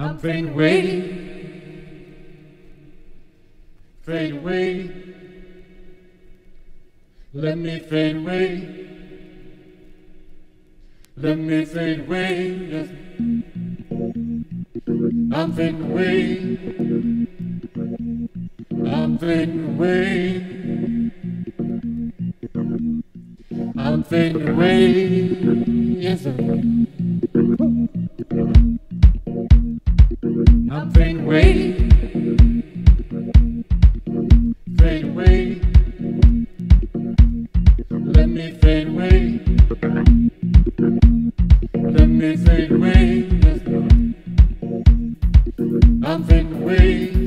I'm fading away. Fade away. Let me fade away. Let me fade away. Just I'm fading away. I'm fading away. I'm fading away. Yes, sir. We.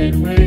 made me.